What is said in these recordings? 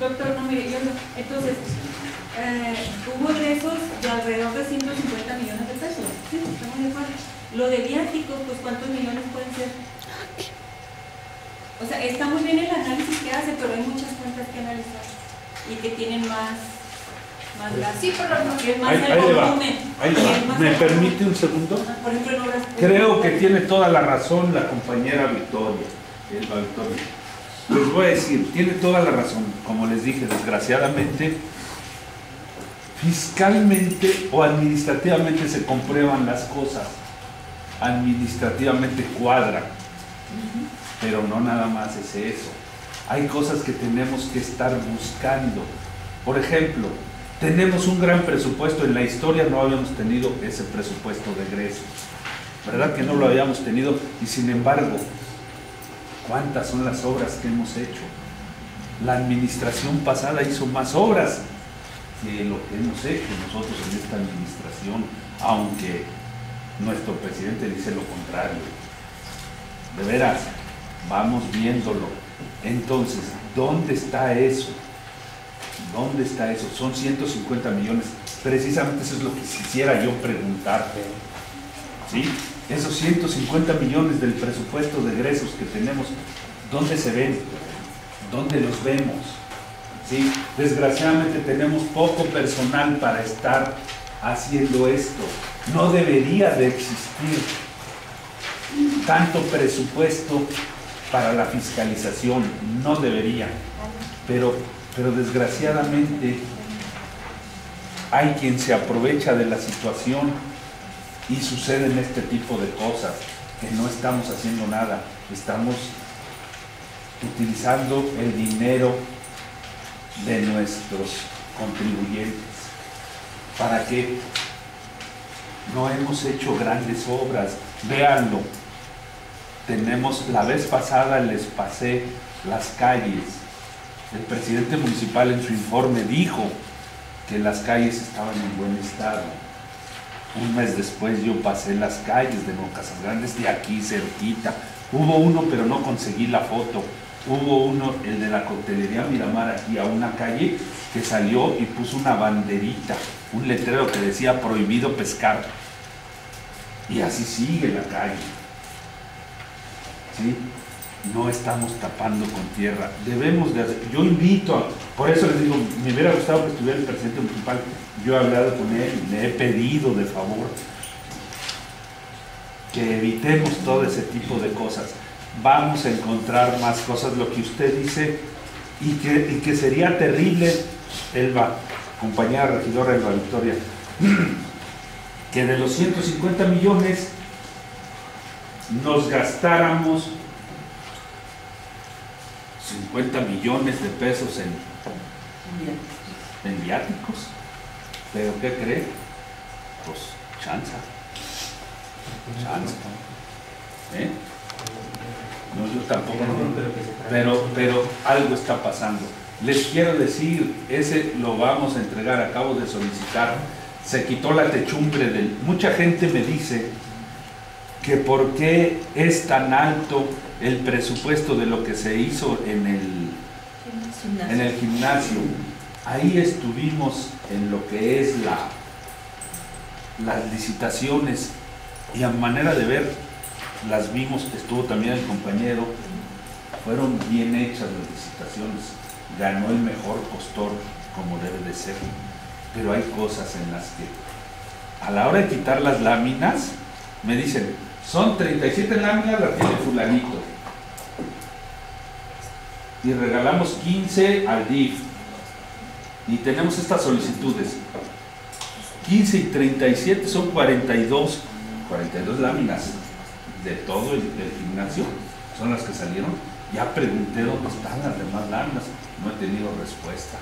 Doctor, no, mire, yo no. Entonces, eh, hubo egresos de alrededor de 150 millones de pesos. Sí, estamos de acuerdo. Lo de viáticos, pues ¿cuántos millones pueden ser? O sea, está muy bien el análisis que hace, pero hay muchas cuentas que analizar y que tienen más, más gastos. Sí, pero no. Es más Ahí- el ahí volumen. ahí va. ¿Me permite un segundo? Ah, Por ejemplo, en obras Creo que tiene toda la razón la compañera Victoria, Victoria. Les voy a decir, tiene toda la razón. Como les dije, desgraciadamente, fiscalmente o administrativamente se comprueban las cosas. Administrativamente cuadran. Pero no nada más es eso. Hay cosas que tenemos que estar buscando. Por ejemplo, tenemos un gran presupuesto. En la historia no habíamos tenido ese presupuesto de egresos. ¿Verdad que no lo habíamos tenido? Y sin embargo, ¿cuántas son las obras que hemos hecho? La administración pasada hizo más obras que lo que hemos hecho nosotros en esta administración, aunque nuestro presidente dice lo contrario. De veras, vamos viéndolo. Entonces, ¿dónde está eso? ¿Dónde está eso? Son 150 millones. Precisamente eso es lo que quisiera yo preguntarte. ¿Sí? Esos 150 millones del presupuesto de egresos que tenemos, ¿dónde se ven? ¿Dónde los vemos? ¿Sí? Desgraciadamente tenemos poco personal para estar haciendo esto. No debería de existir tanto presupuesto para la fiscalización, no debería. Pero, pero desgraciadamente hay quien se aprovecha de la situación y suceden este tipo de cosas, que no estamos haciendo nada, estamos utilizando el dinero de nuestros contribuyentes. ¿Para qué? No hemos hecho grandes obras, véanlo. Tenemos, la vez pasada les pasé las calles. El presidente municipal en su informe dijo que las calles estaban en buen estado. Un mes después yo pasé las calles de Casas Grandes, de aquí cerquita. Hubo uno, pero no conseguí la foto. Hubo uno, el de la coctelería Miramar, aquí a una calle, que salió y puso una banderita, un letrero que decía prohibido pescar. Y así sigue la calle. ¿Sí? No estamos tapando con tierra. Debemos de hacer, yo invito, a, por eso les digo, me hubiera gustado que estuviera el presidente municipal. Yo he hablado con él, le he pedido de favor que evitemos todo ese tipo de cosas. Vamos a encontrar más cosas, lo que usted dice, y que, y que sería terrible, Elba, compañera regidora Elba Victoria, que de los 150 millones nos gastáramos 50 millones de pesos en, en viáticos. ¿Pero qué cree? Pues chanza. Chanza. ¿Eh? No, yo tampoco. Pero, pero algo está pasando. Les quiero decir, ese lo vamos a entregar, acabo de solicitar. Se quitó la techumbre del... Mucha gente me dice que por qué es tan alto el presupuesto de lo que se hizo en el, en el gimnasio. Ahí estuvimos en lo que es la, las licitaciones y a manera de ver, las vimos, estuvo también el compañero, fueron bien hechas las licitaciones, ganó el mejor postor como debe de ser, pero hay cosas en las que a la hora de quitar las láminas, me dicen, son 37 láminas, las tiene fulanito. Y regalamos 15 al DIF. Y tenemos estas solicitudes. 15 y 37 son 42, 42 láminas de todo el, el gimnasio. Son las que salieron. Ya pregunté dónde están las demás láminas. No he tenido respuesta.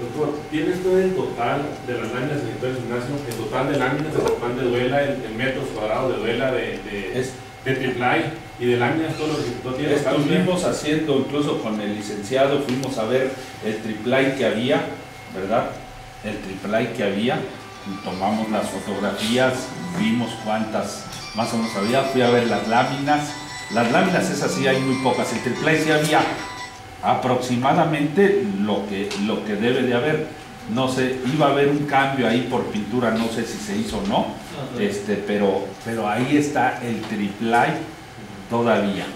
Doctor, ¿tienes todo el total de las láminas del del gimnasio? El total de láminas de plan de duela, el, el metros cuadrados de duela, de, de, de triplay y de láminas, todo lo que no tiene Estuvimos haciendo, incluso con el licenciado, fuimos a ver el triplay que había, ¿verdad? El triplay que había, tomamos las fotografías, vimos cuántas más o menos había, fui a ver las láminas. Las láminas esas sí hay muy pocas, el triplay sí había, aproximadamente lo que, lo que debe de haber. No sé, iba a haber un cambio ahí por pintura, no sé si se hizo o no, este, pero, pero ahí está el triplay todavía.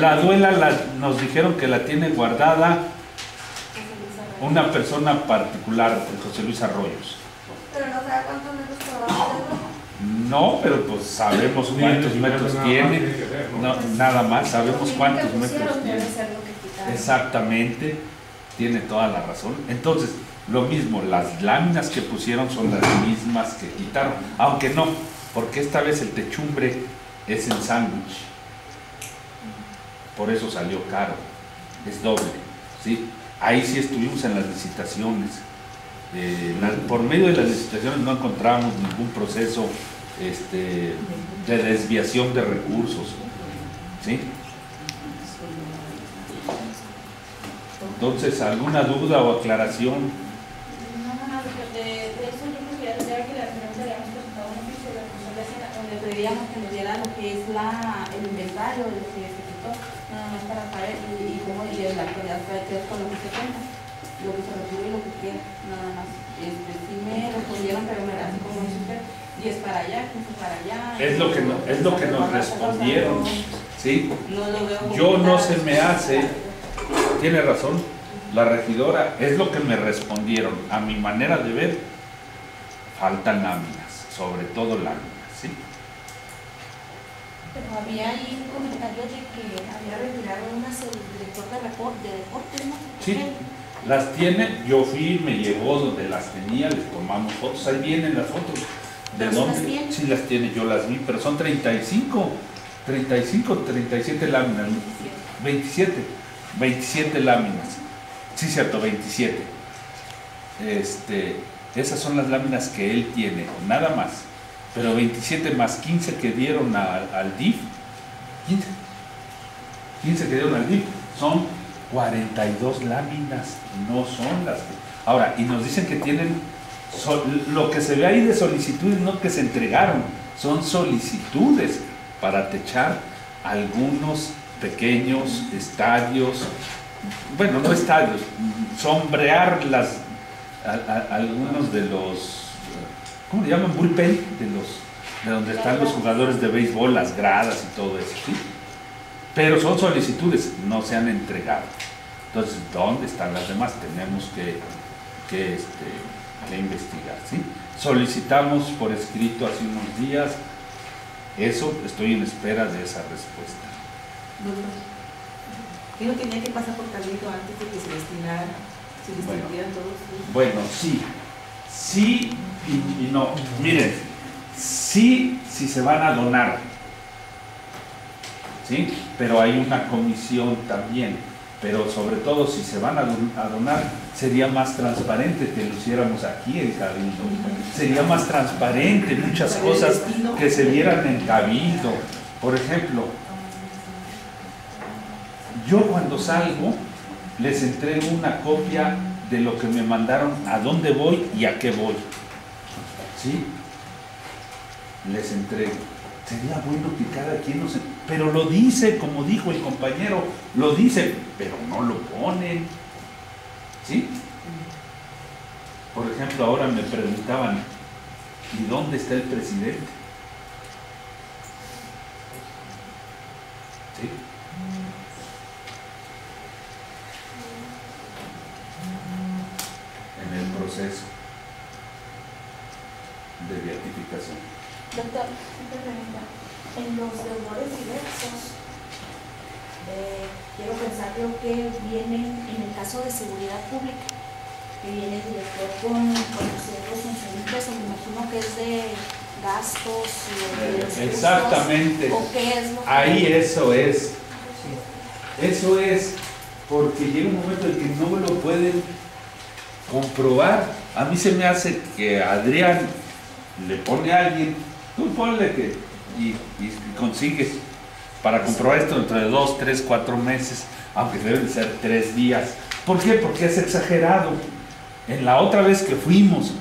La duela la- nos dijeron que la tiene guardada una persona particular, José Luis Arroyos. Pero no sabe cuántos metros cuadrados No, pero pues sabemos cuántos metros tiene, no, nada más, sabemos cuántos metros tiene. Exactamente, tiene toda la razón. Entonces, lo mismo, las láminas que pusieron son las mismas que quitaron, aunque no, porque esta vez el techumbre es en sándwich. Por eso salió caro, es doble, ¿sí? Ahí sí estuvimos en las licitaciones. Eh, por medio de las licitaciones no encontramos ningún proceso este, de desviación de recursos, ¿sí? Entonces, ¿alguna duda o aclaración? De, eso yo creo que ya que la diera lo que es la, el inventario de lo que se quitó, nada más para saber y, y cómo y en la actualidad es con lo que se cuenta, lo que se retuvo y lo que queda, nada más. Este, sí me respondieron, pero me así como dice usted, y es para allá, que es para allá. Es lo que, no- es lo que nos respondieron, ¿sí? No lo veo Yo no se me hace, tiene razón, la regidora, es lo que me respondieron. A mi manera de ver, faltan láminas, sobre todo láminas, ¿sí? Pero había ahí un comentario de que había retirado unas el director de, de deportes, ¿no? Sí. Las tiene, yo fui, me llevó donde las tenía, les tomamos fotos, ahí vienen las fotos. ¿De ¿Pero sí las dónde? tiene? Sí las tiene, yo las vi, pero son 35, 35, 37 láminas, 27, 27 láminas. Sí, cierto, 27. Este, esas son las láminas que él tiene, nada más. Pero 27 más 15 que dieron al, DIF, 15, 15 que dieron al DIF, son 42 láminas, no son las que... Ahora, y nos dicen que tienen, lo que se ve ahí de solicitudes, no que se entregaron, son solicitudes para techar algunos pequeños estadios, bueno, no estadios, sombrear las, algunos de los, ¿cómo le llaman? Bullpen, de, los, de donde están los jugadores de béisbol, las gradas y todo eso, ¿sí? Pero son solicitudes, no se han entregado. Entonces, ¿dónde están las demás? Tenemos que, que, este, que investigar, ¿sí? Solicitamos por escrito hace unos días, eso, estoy en espera de esa respuesta. Doctor, ¿qué no tenía que pasar por Cabildo antes de que se destinara, se Bueno. distribuyeran todos? Bueno, sí, sí y, y no. Miren, sí si se van a donar, ¿sí? Pero hay una comisión también. Pero sobre todo si se van a, don- a donar, sería más transparente que lo hiciéramos aquí en Cabildo. Sería más transparente muchas cosas que se vieran en Cabildo. Por ejemplo, yo cuando salgo les entrego una copia de lo que me mandaron, a dónde voy y a qué voy. ¿Sí? Les entrego. Sería bueno que cada quien nos... Pero lo dice, como dijo el compañero, lo dice, pero no lo ponen. ¿Sí? Por ejemplo, ahora me preguntaban, ¿y dónde está el presidente? ¿Sí? En el proceso de beatificación. Doctor, una pregunta. En los deudores diversos, eh, quiero pensar yo que vienen en el caso de seguridad pública, que viene el director con 411 mil pesos, me imagino que es de gastos y de los cursos, Exactamente. ¿O qué es lo que- Ahí eso es. Eso es porque llega un momento en que no lo pueden comprobar. A mí se me hace que Adrián le pone a alguien, tú ponle que, y, consigues para comprobar esto dentro de dos, tres, cuatro meses, aunque deben ser tres días. ¿Por qué? Porque es exagerado. En la otra vez que fuimos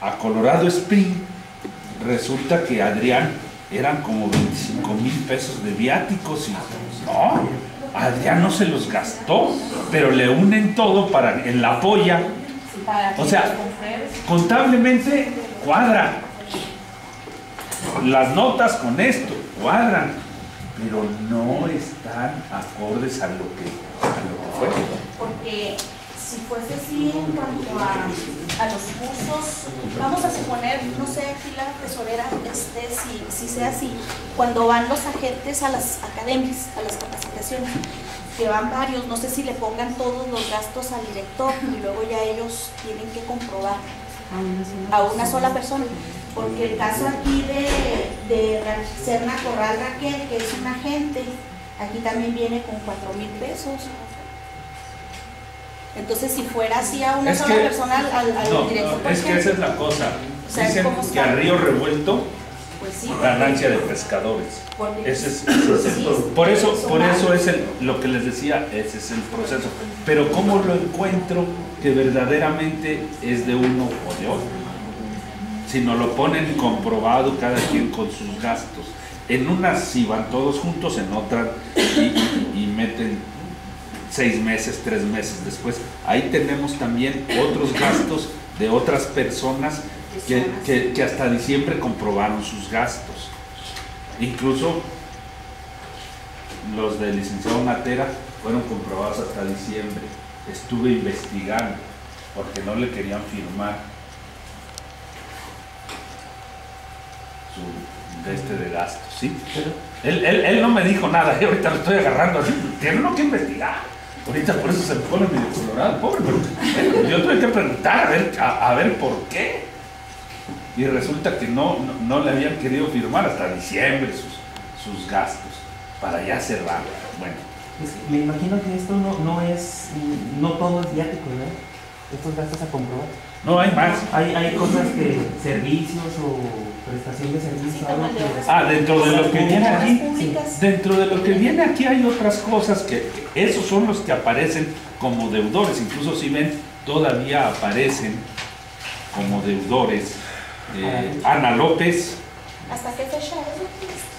a Colorado Spring, resulta que Adrián eran como 25 mil pesos de viáticos y No, Adrián no se los gastó, pero le unen todo para en la polla. O sea. Contablemente cuadra. Las notas con esto cuadran, pero no están acordes a lo que, a lo que fue. Porque si fuese así en cuanto a, a los cursos, vamos a suponer, no sé, aquí la tesorera, este, si, si sea así, cuando van los agentes a las academias, a las capacitaciones, que van varios, no sé si le pongan todos los gastos al director y luego ya ellos tienen que comprobar a una sola persona. Porque el caso aquí de, de Serna Corral Raquel, que es un agente, aquí también viene con cuatro mil pesos. Entonces, si fuera así a una Es sola que- persona, al, al- al No, director, es que esa es la cosa. O sea, Dicen ¿cómo que a río revuelto, sí. ganancia de pescadores. Ese es, ese es el- por eso, por eso es el- lo que les decía, ese es el proceso. Pero ¿cómo lo encuentro que verdaderamente es de uno o de otro? Si no lo ponen comprobado cada quien con sus gastos. En unas sí van todos juntos, en otras y, y meten seis meses, tres meses después. Ahí tenemos también otros gastos de otras personas que, que- que hasta diciembre comprobaron sus gastos. Incluso los del licenciado Matera fueron comprobados hasta diciembre. Estuve investigando porque no le querían firmar su de este de gastos, ¿sí? Él, él- él no me dijo nada, yo ahorita lo estoy agarrando así, tiene uno que investigar. Ahorita por eso se me pone medio colorado, pobre, pero yo tuve que preguntar a ver, a, a ver por qué. Y resulta que no, no, no le habían querido firmar hasta diciembre sus, sus gastos, para ya cerrar. Bueno, Es que me imagino que esto no, no es, no todo es viático, ¿no? Estos gastos a comprobar. no hay más. Hay, hay cosas que, servicios o prestación de servicios, algo que... Ah, dentro de lo que viene aquí. Dentro de lo que viene aquí hay otras cosas que que esos son los que aparecen como deudores. Incluso si ven, todavía aparecen como deudores. Eh, Ana López ¿Hasta qué fecha es?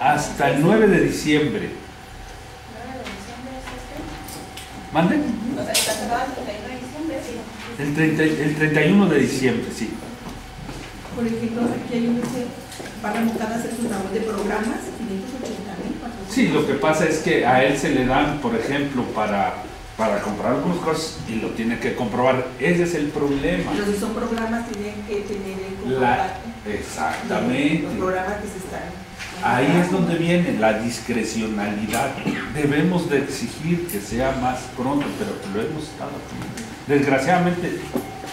hasta el 9 de diciembre. ¿Mande? O sea, está cerrado el 31 de diciembre, sí. El, 30 el 31 de diciembre, sí. Por ejemplo, aquí hay uno que van a hacer su labor de programas, 580 mil. Sí, lo que pasa es que a él se le dan, por ejemplo, para, para comprar algunas cosas y lo tiene que comprobar. Ese es el problema. Pero si son programas, tienen que tener el La- exactamente. Los programas que se están. Ahí es donde viene la discrecionalidad. Debemos de exigir que sea más pronto, pero lo hemos estado haciendo. Desgraciadamente,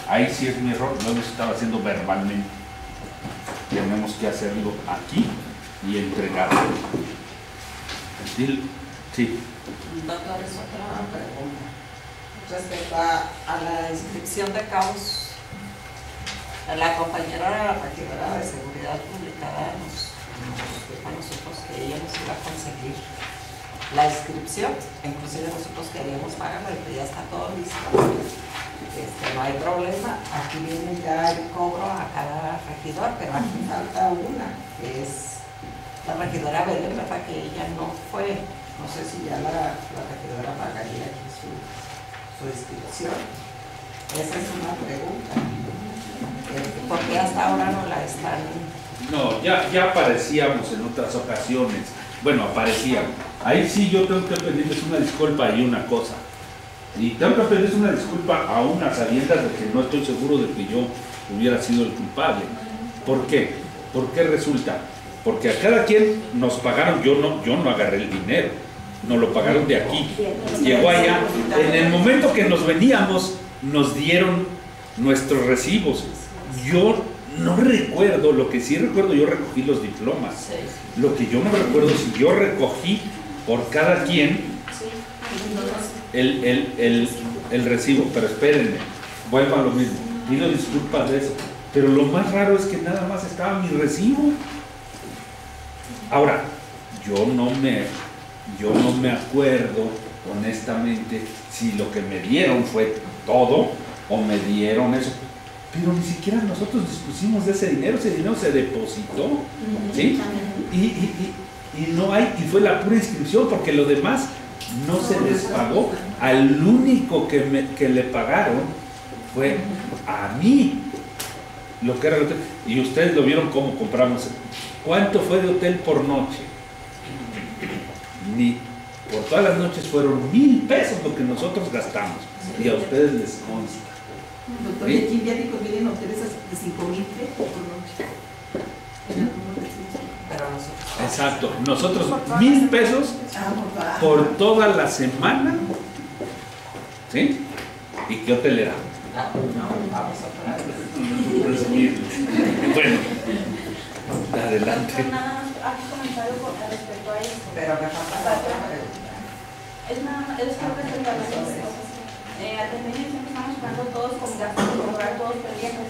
ahí sí es mi error, lo hemos estado haciendo verbalmente. Tenemos que hacerlo aquí y entregarlo. Sí, Doctor, es otra pregunta. Respecto a, a la inscripción de cabos, la compañera de la regidora de Seguridad Pública nos, nos dijo a nosotros que ella nos iba a conseguir la inscripción, inclusive nosotros queríamos pagarla, pero ya está todo listo. Este, no hay problema, aquí viene ya el cobro a cada regidor, pero aquí falta una, que es la regidora Belén, ¿verdad? Que ella no fue. No sé si ya la, la regidora pagaría aquí su, su inscripción. Esa es una pregunta. Eh, ¿Por qué hasta ahora no la están? no, ya, ya aparecíamos en otras ocasiones. Bueno, aparecíamos. Ahí sí yo tengo que pedirles una disculpa y una cosa. Y tengo que pedirles una disculpa a unas sabiendas de que no estoy seguro de que yo hubiera sido el culpable. ¿Por qué? ¿Por qué resulta? Porque a cada quien nos pagaron, yo no, yo no agarré el dinero, nos lo pagaron de aquí. Llegó allá, en el momento que nos veníamos, nos dieron nuestros recibos. Yo no recuerdo, lo que sí recuerdo, yo recogí los diplomas. Lo que yo no recuerdo si yo recogí por cada quien el, el, el, el recibo, pero espérenme, vuelvo a lo mismo, pido disculpas de eso, pero lo más raro es que nada más estaba mi recibo. Ahora, yo no me, yo no me acuerdo honestamente si lo que me dieron fue todo o me dieron eso, pero ni siquiera nosotros dispusimos de ese dinero, ese dinero se depositó, ¿sí? Y, y- y- Y no hay, y fue la pura inscripción, porque lo demás no se les pagó. Al único que, me- que le pagaron fue a mí. Lo que era. Y ustedes lo vieron cómo compramos. ¿Cuánto fue de hotel por noche? Ni por todas las noches fueron mil pesos lo que nosotros gastamos. Y a ustedes les consta. Doctor, y aquí en viáticos vienen hoteles de 5 mil pesos por noche. Exacto. Nosotros mil pesos Ah, por favor. por toda la semana. ¿Sí? ¿Y qué hotel era? Ah, no, vamos a parar. Resumirles. Bueno, adelante. Nada más, con respecto a esto. Pero me falta la. Es nada más, es que respecto a las dos cosas. Eh, al siempre estamos jugando todos con gastos, con cobrar todos perdiendo.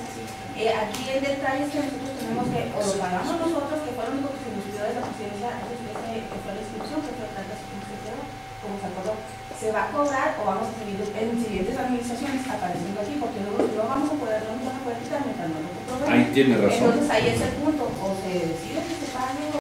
Eh, aquí el detalle es que nosotros tenemos que, o lo pagamos nosotros, que fue lo único que se nos pidió de la presidencia, ese, que fue la inscripción, que fue tantas como se quedó, como se acordó. ¿Se va a cobrar o vamos a seguir en siguientes administraciones apareciendo aquí? Porque luego no vamos a poder, no nos van a poder quitar mientras no lo. Ahí tiene razón. Entonces ahí es el punto, o se decide que se